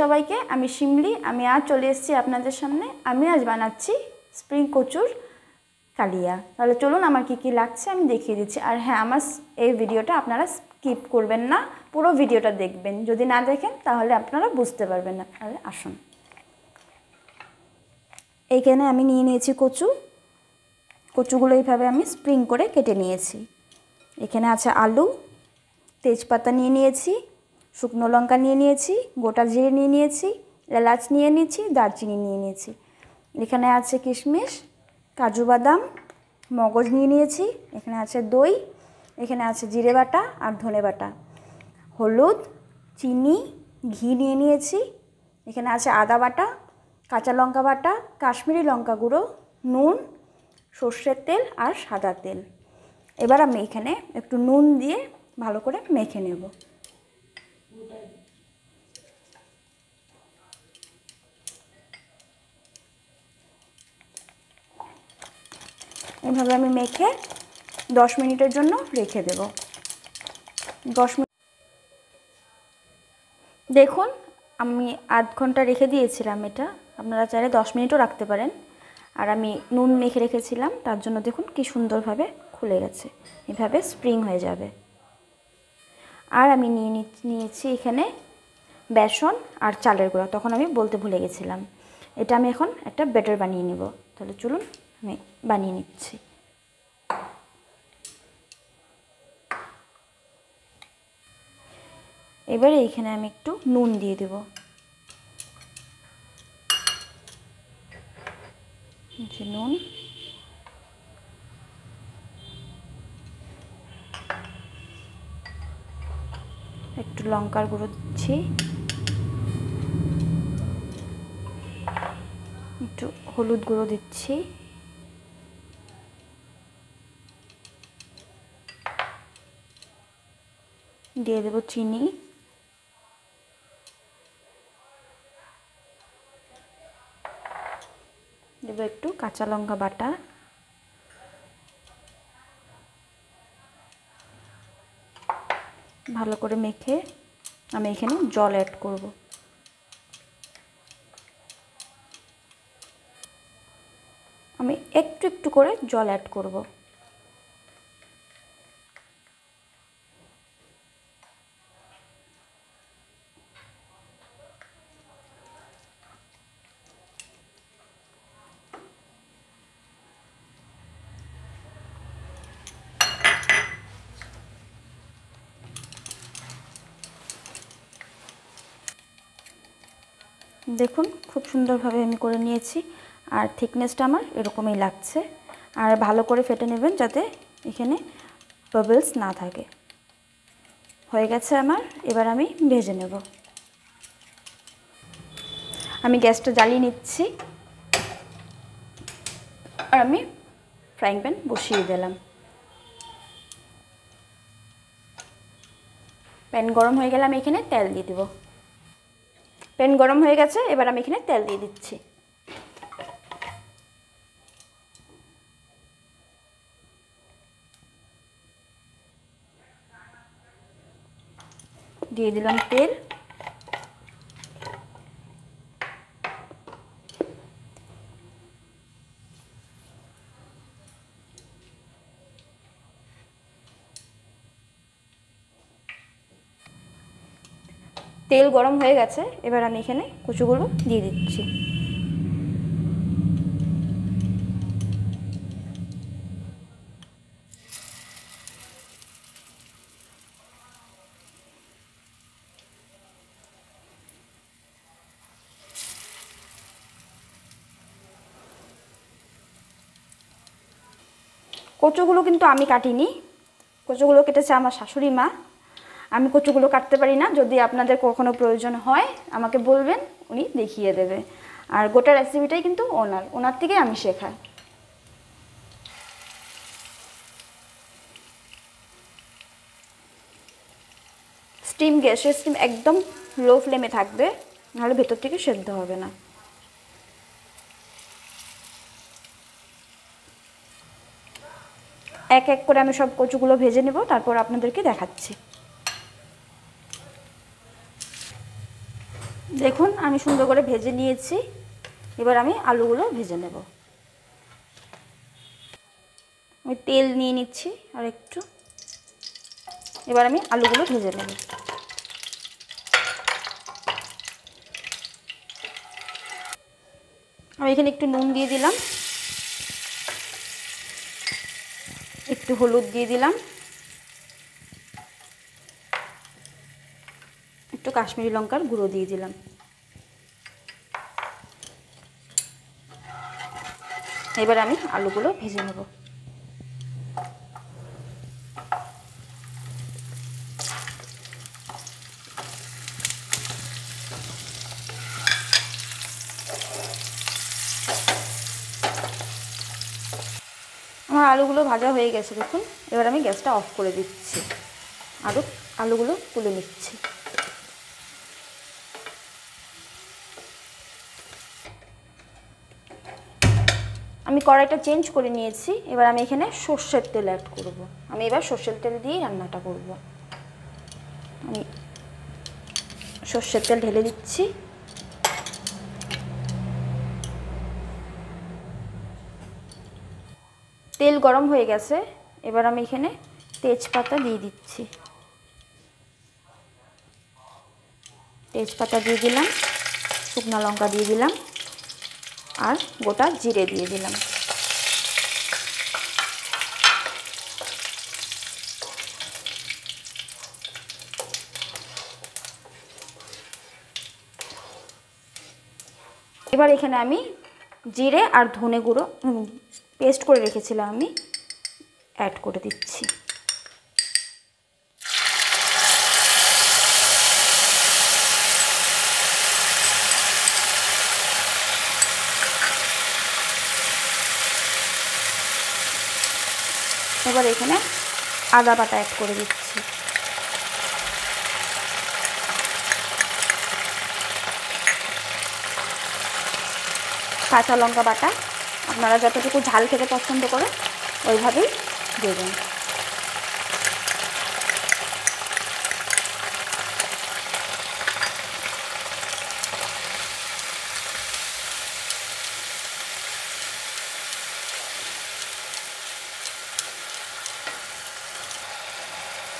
সবাইকে, আমি শিমলি, আমি আজ চলে এসেছি আপনাদের সামনে। আমি আজ বানাচ্ছি স্প্রিং কচুর কালিয়া। তাহলে চলুন আমার কি কি লাগছে আমি দেখিয়ে দিচ্ছি। আর হ্যাঁ আমার এই ভিডিওটা আপনারা স্কিপ করবেন না, পুরো ভিডিওটা দেখবেন। যদি না দেখেন, তাহলে আপনারা বুঝতে পারবেন না। তাহলে আসুন। এইখানে আমি নিয়ে নিয়েছি কচু। কচুগুলো এইভাবে আমি স্প্রিং করে কেটে নিয়েছি। এখানে আছে আলু, তেজপাতা নিয়ে নিয়েছি শুকনো লঙ্কা নিয়ে নিয়েছি, গোটা জিরে নিয়ে নিয়েছি, এলাচ নিয়ে নিয়েছি, দারচিনি নিয়ে নিয়েছি। এখানে আছে কিশমিশ, কাজু বাদাম, মগজ নিয়ে নিয়েছি, এখানে আছে দই, এখানে আছে জিরে বাটা আর ধনে বাটা। হলুদ, চিনি, ঘি নিয়ে নিয়েছি, এখানে আছে আদা বাটা, কাঁচা লঙ্কা বাটা, কাশ্মীরি লঙ্কা গুঁড়ো, নুন, সর্ষের তেল আর সাদা তেল। এবার আমি এখানে একটু নুন দিয়ে ভালো করে মেখে নেব। এভাবে আমি মেখে দশ মিনিটের জন্য রেখে দেব। দশ মিনিট দেখুন, আমি আধ ঘণ্টা রেখে দিয়েছিলাম এটা। আপনারা চাইলে দশ মিনিটও রাখতে পারেন। আর আমি নুন মেখে রেখেছিলাম, তার জন্য দেখুন কি সুন্দরভাবে খুলে গেছে। এভাবে স্প্রিং হয়ে যাবে। আর আমি নিয়ে নিয়েছি এখানে বেসন আর চালের গুঁড়া। তখন আমি বলতে ভুলে গেছিলাম। এটা আমি এখন একটা বেটার বানিয়ে নেব। তাহলে চলুন আমি বানিয়ে নিচ্ছি। এবারে এইখানে আমি একটু নুন দিয়ে দেব। নুন। একটু লঙ্কার গুঁড়ো দিচ্ছি। একটু হলুদ গুঁড়ো দিচ্ছি। দিয়ে দেবো চিনি। দেবো একটু কাঁচা লঙ্কা বাটা। ভালো করে মেখে আমি এখানে জল অ্যাড করব। আমি একটু একটু করে জল অ্যাড করব। দেখুন, খুব সুন্দরভাবে আমি করে নিয়েছি। আর থিকনেসটা আমার এরকমই লাগছে। আর ভালো করে ফেটে নেবেন যাতে এখানে বাবলস না থাকে। হয়ে গেছে আমার, এবার আমি ভেজে নেব। আমি গ্যাসটা জ্বালিয়ে নিচ্ছি। আর আমি ফ্রাইং প্যান বসিয়ে দিলাম। প্যান গরম হয়ে গেলে আমি এখানে তেল দিয়ে দেবো। প্যান গরম হয়ে গেছে এবার আমি এখানে তেল দিয়ে দিচ্ছি। দিয়ে দিলাম তেল। তেল গরম হয়ে গেছে, এবার আমি এখানে কচুগুলো দিয়ে দিচ্ছি। কচুগুলো কিন্তু আমি কাটিনি। কচুগুলো কেটেছে আমার শাশুড়ি মা। আমি কচুগুলো কাটতে পারি না, যদি আপনাদের কখনো প্রয়োজন হয়, আমাকে বলবেন, উনি দেখিয়ে দেবে। আর গোটা রেসিপিটাই কিন্তু ওনার ওনার থেকে আমি শেখা স্টিম গ্যাসের স্টিম একদম লো ফ্লেমে থাকবে, নাহলে ভেতর থেকে সেদ্ধ হবে না। এক এক করে আমি সব কচুগুলো ভেজে নেব, তারপর আপনাদেরকে দেখাচ্ছি। দেখুন, আমি সুন্দর করে ভেজে নিয়েছি। এবার আমি আলুগুলো ভেজে নেব। আমি তেল নিয়ে নিচ্ছি আর একটু। এবার আমি আলুগুলো ভেজে নেব। আমি এখানে একটু নুন দিয়ে দিলাম। একটু হলুদ দিয়ে দিলাম। একটু কাশ্মীরি লঙ্কার গুঁড়ো দিয়ে দিলাম। এবার আমি আলুগুলো ভেজে নেব। আমার আলুগুলো ভাজা হয়ে গেছে দেখুন। এবার আমি গ্যাসটা অফ করে দিচ্ছি। আরও আলুগুলো তুলে নিচ্ছি। আমি কড়াইটা চেঞ্জ করে নিয়েছি, এবার আমি এখানে সর্ষের তেল অ্যাড করব। আমি এবার সর্ষের তেল দিয়েই রান্নাটা করব। আমি সর্ষের তেল ঢেলে দিচ্ছি। তেল গরম হয়ে গেছে, এবার আমি এখানে তেজপাতা দিয়ে দিচ্ছি। তেজপাতা দিয়ে দিলাম, শুকনো লঙ্কা দিয়ে দিলাম, আর গোটা জিরে দিয়ে দিলাম। এবার এখানে আমি জিরে আর ধনে গুঁড়ো পেস্ট করে রেখেছিলাম আমি অ্যাড করে দিচ্ছি। এবার এখানে আদা বাটা অ্যাড করে দিচ্ছি। কাঁচা লঙ্কা বাটা আপনারা যতটুকু ঝাল খেতে পছন্দ করেন, ওইভাবেই দেবেন।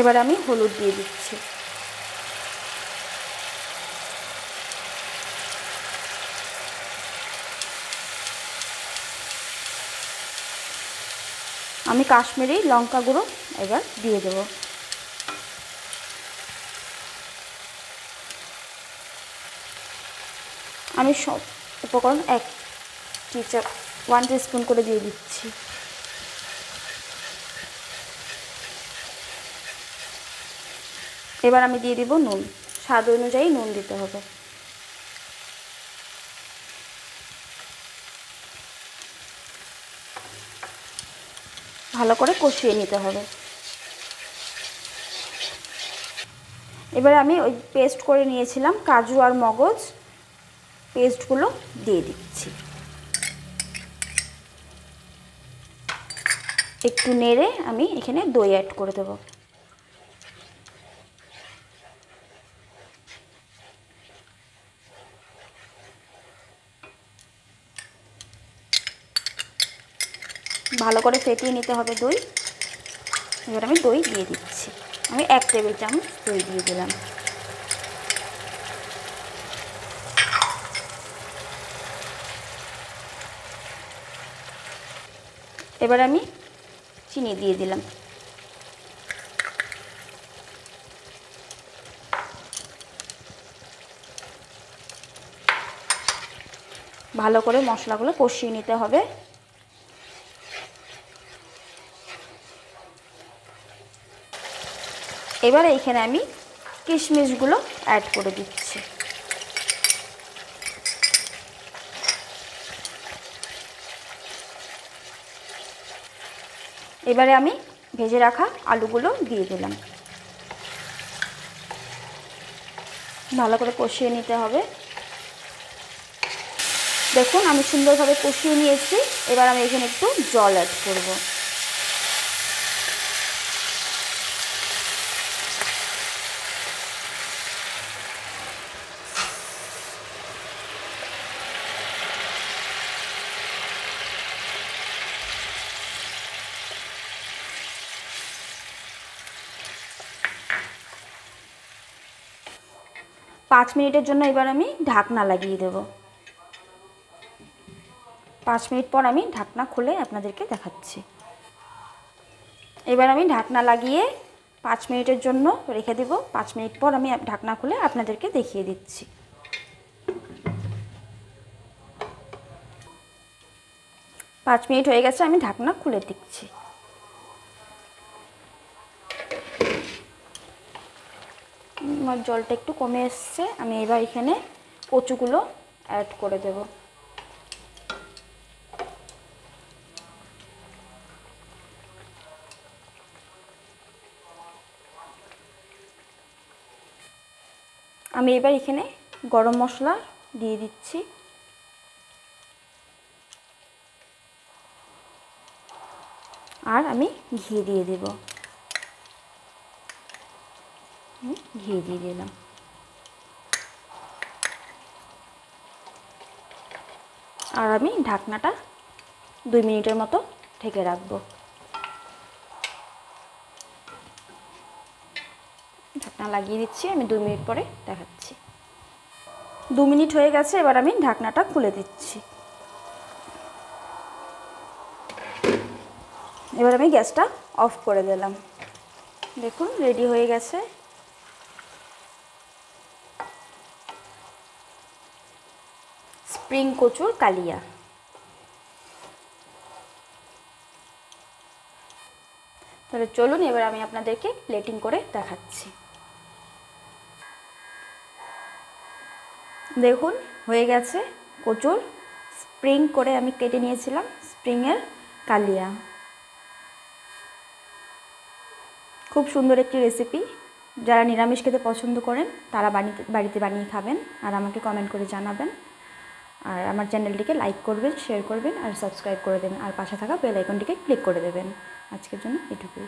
এবার আমি হলুদ দিয়ে দিচ্ছি। আমি কাশ্মীরি লঙ্কা গুঁড়ো এবার দিয়ে দেব। আমি সব উপকরণ এক টিচার ওয়ান স্পুন করে দিয়ে দিচ্ছি। এবার আমি দিয়ে দিব নুন। স্বাদ অনুযায়ী নুন দিতে হবে। ভালো করে কষিয়ে নিতে হবে। এবার আমি ওই পেস্ট করে নিয়েছিলাম কাজু আর মগজ। পেস্টগুলো দিয়ে দিচ্ছি। একটু নেড়ে আমি এখানে দই অ্যাড করে দেবো। ভালো করে ফেটিয়ে নিতে হবে দই। এবার আমি দই দিয়ে দিচ্ছি। আমি এক টেবিল চামচ দই দিয়ে দিলাম। এবার আমি চিনি দিয়ে দিলাম। ভালো করে মশলাগুলো কষিয়ে নিতে হবে। এবার এইখানে আমি কিশমিশগুলো অ্যাড করে দিচ্ছি। এবারে আমি ভেজে রাখা আলুগুলো দিয়ে দিলাম। ভালো করে কষিয়ে নিতে হবে। দেখুন আমি সুন্দরভাবে কষিয়ে নিয়েছি। এবার আমি এখানে একটু জল অ্যাড করব। পাঁচ মিনিটের জন্য এবার আমি ঢাকনা লাগিয়ে দেব। পাঁচ মিনিট পর আমি ঢাকনা খুলে আপনাদেরকে দেখাচ্ছি। এবার আমি ঢাকনা লাগিয়ে পাঁচ মিনিটের জন্য রেখে দেব। পাঁচ মিনিট পর আমি ঢাকনা খুলে আপনাদেরকে দেখিয়ে দিচ্ছি। পাঁচ মিনিট হয়ে গেছে, আমি ঢাকনা খুলে দিচ্ছি আমার জলটা একটু কমে এসছে, আমি এবার এখানে কচুগুলো অ্যাড করে দেব। আমি এবার এখানে গরম মশলা দিয়ে দিচ্ছি। আর আমি ঘি দিয়ে দেব। ঘি দিয়ে দিলাম। আর আমি ঢাকনাটা দুই মিনিটের মতো ঢেকে রাখব। ঢাকনা লাগিয়ে দিচ্ছি, আমি দুই মিনিট পরে দেখাচ্ছি। দু মিনিট হয়ে গেছে, এবার আমি ঢাকনাটা খুলে দিচ্ছি। এবার আমি গ্যাসটা অফ করে দিলাম। দেখুন, রেডি হয়ে গেছে। স্প্রিং কচুর কালিয়া। তাহলে চলুন, এবার আমি আপনাদেরকে প্লেটিং করে দেখাচ্ছি। দেখুন, হয়ে গেছে কচুর স্প্রিং করে আমি কেটে নিয়েছিলাম স্প্রিংয়ের কালিয়া। খুব সুন্দর একটি রেসিপি যারা নিরামিষ খেতে পছন্দ করেন, তারা বাড়িতে বাড়িতে বানিয়ে খাবেন। আর আমাকে কমেন্ট করে জানাবেন। আর আমার চ্যানেলটিকে লাইক করবেন শেয়ার করবেন আর সাবস্ক্রাইব করে দেবেন। আর পাশে থাকা বেল আইকনটিকে ক্লিক করে দেবেন। আজকের জন্য এটুকুই।